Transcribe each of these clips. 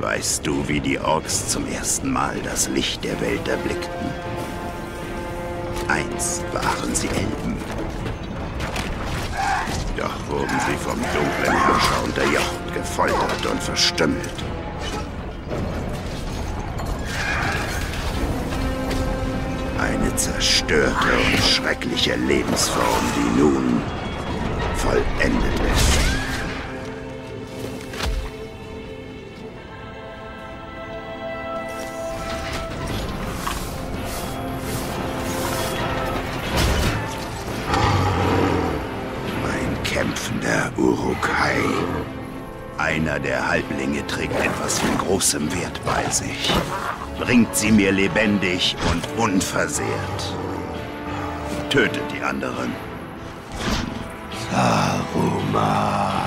Weißt du, wie die Orks zum ersten Mal das Licht der Welt erblickten? Einst waren sie Elben. Doch wurden sie vom dunklen Herrscher unterjocht, gefoltert und verstümmelt. Eine zerstörte und schreckliche Lebensform, die nun vollendet ist. Kämpfender Urukai. Einer der Halblinge trägt etwas von großem Wert bei sich. Bringt sie mir lebendig und unversehrt. Tötet die anderen. Saruman.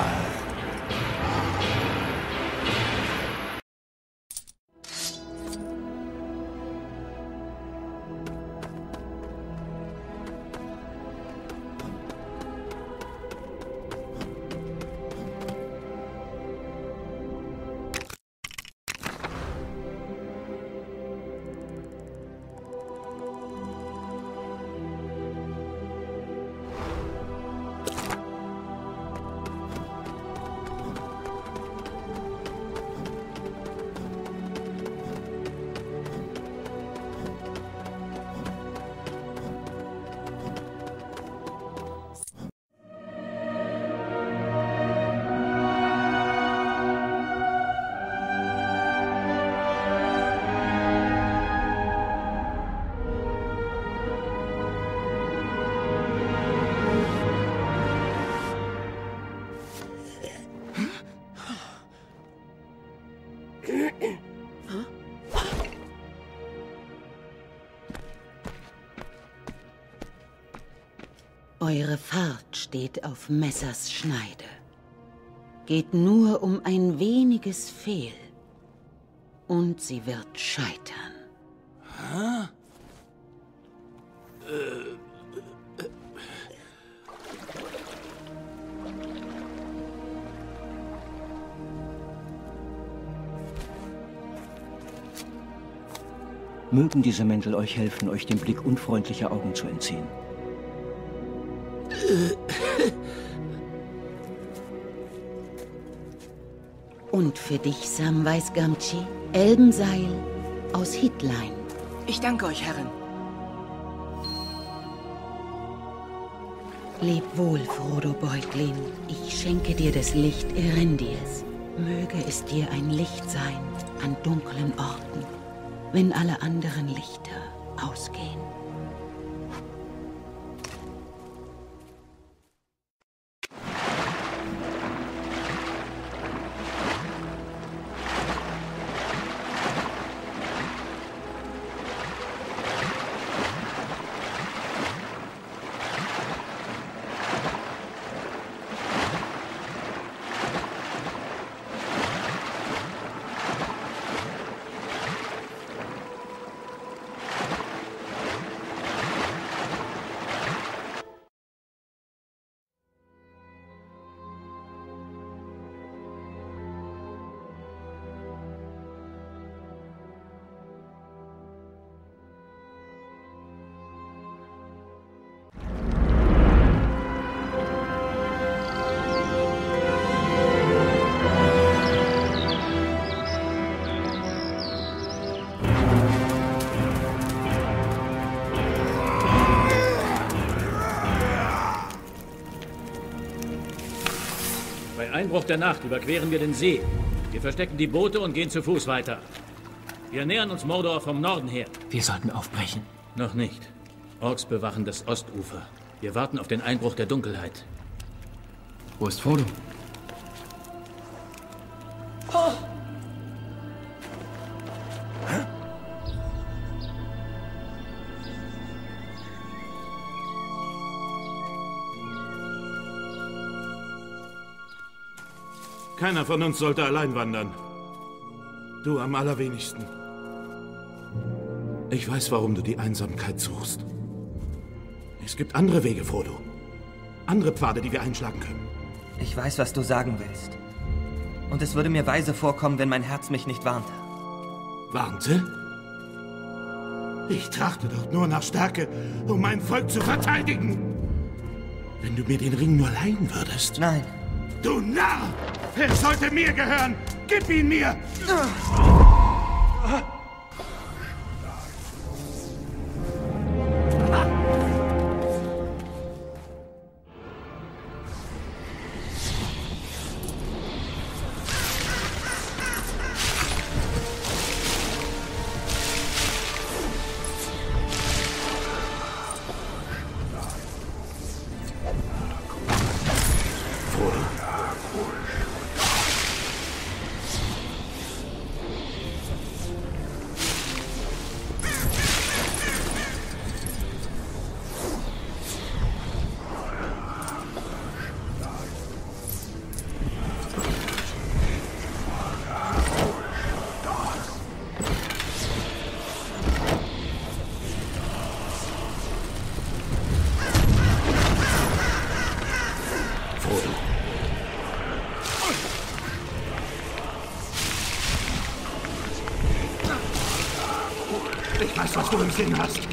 Eure Fahrt steht auf Messers Schneide. Geht nur um ein weniges Fehl. Und sie wird scheitern. Mögen diese Mäntel euch helfen, euch dem Blick unfreundlicher Augen zu entziehen. Und für dich, Samwise Gamgee, Elbenseil aus Hitlein. Ich danke euch, Herren. Leb wohl, Frodo Beutlin. Ich schenke dir das Licht Erendies. Möge es dir ein Licht sein an dunklen Orten, wenn alle anderen Lichter ausgehen. Einbruch der Nacht überqueren wir den See. Wir verstecken die Boote und gehen zu Fuß weiter. Wir nähern uns Mordor vom Norden her. Wir sollten aufbrechen. Noch nicht. Orks bewachen das Ostufer. Wir warten auf den Einbruch der Dunkelheit. Wo ist Frodo? Keiner von uns sollte allein wandern. Du am allerwenigsten. Ich weiß, warum du die Einsamkeit suchst. Es gibt andere Wege, Frodo. Andere Pfade, die wir einschlagen können. Ich weiß, was du sagen willst. Und es würde mir weise vorkommen, wenn mein Herz mich nicht warnte. Warnte? Ich trachte doch nur nach Stärke, um mein Volk zu verteidigen. Wenn du mir den Ring nur leihen würdest. Nein. Du Narr! Er sollte mir gehören! Gib ihn mir! Ah. du im Sinn hast.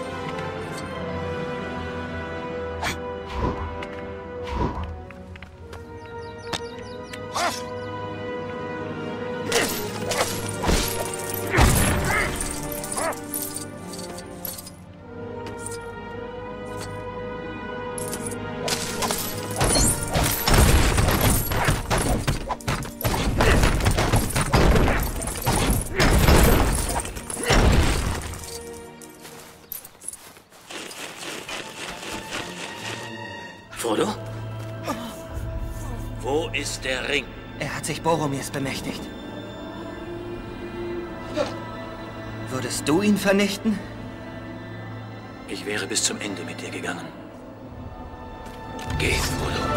sich Boromirs bemächtigt. Würdest du ihn vernichten? Ich wäre bis zum Ende mit dir gegangen. Geh, Frodo.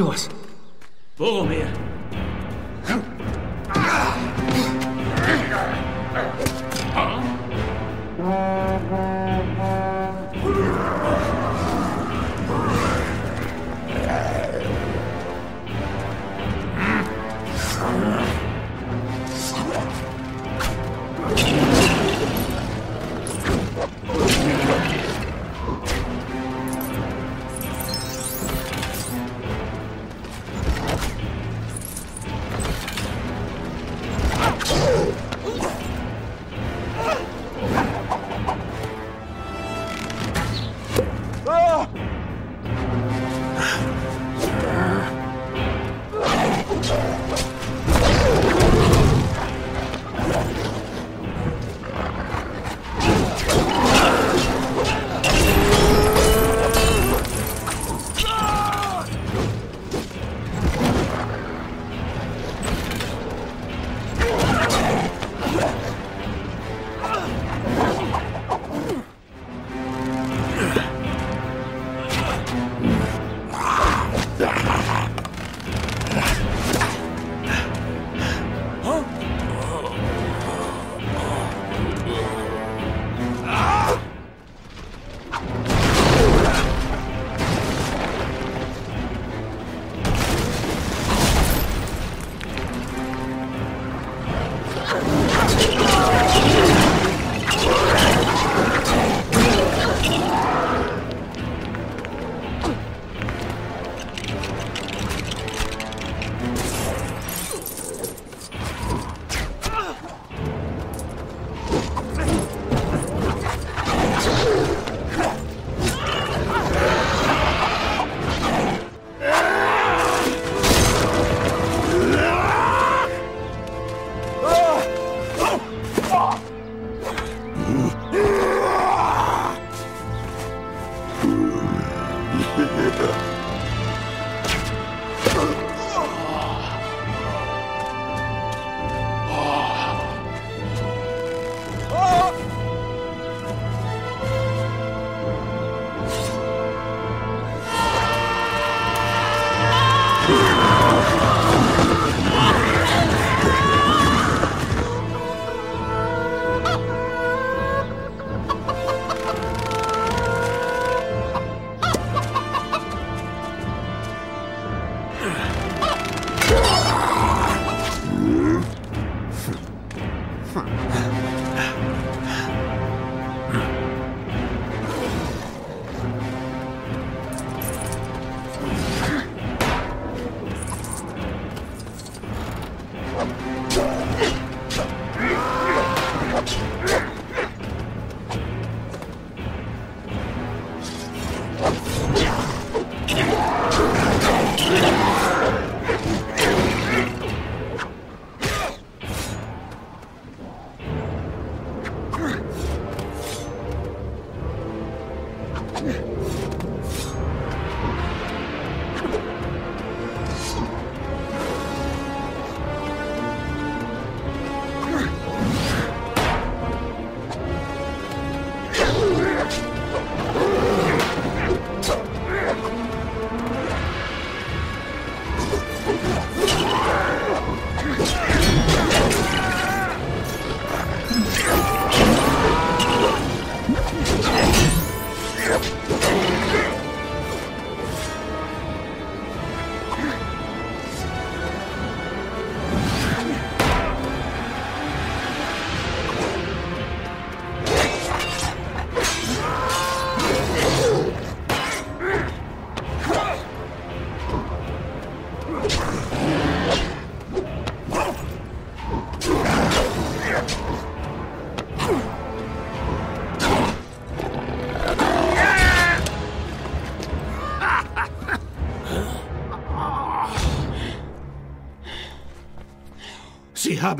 Das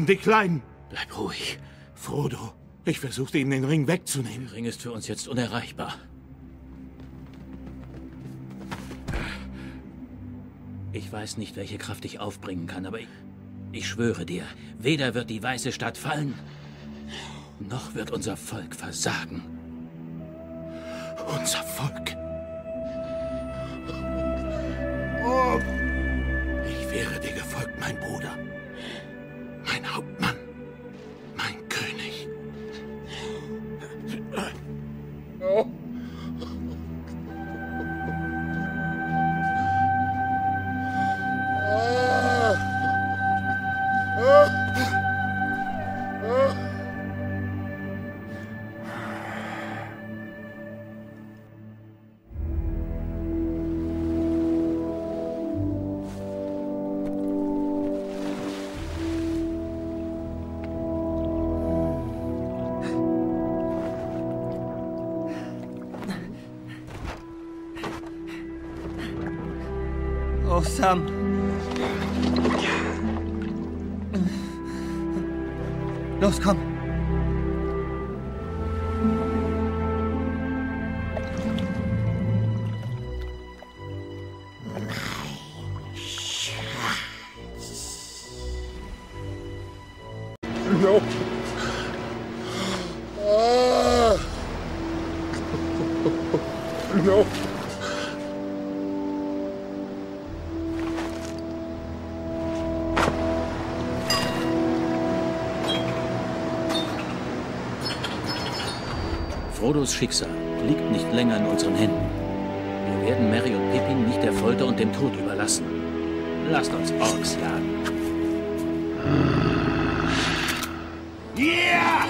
haben die Kleinen. Bleib ruhig. Frodo, ich versuchte ihm den Ring wegzunehmen. Der Ring ist für uns jetzt unerreichbar. Ich weiß nicht, welche Kraft ich aufbringen kann, aber ich, ich schwöre dir, weder wird die weiße Stadt fallen, noch wird unser Volk versagen. Unser Volk. Oh. Ich wäre dir gefolgt, mein Bruder. Oh, Sam. Los, komm. Frodos Schicksal liegt nicht länger in unseren Händen. Wir werden Mary und Pippin nicht der Folter und dem Tod überlassen. Lasst uns Orks jagen. Yeah!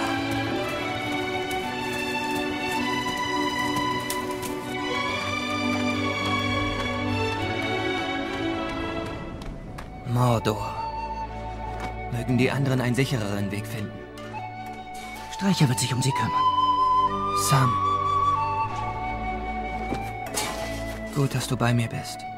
Mordor. Mögen die anderen einen sichereren Weg finden. Streicher wird sich um sie kümmern. Sam. Gut, dass du bei mir bist.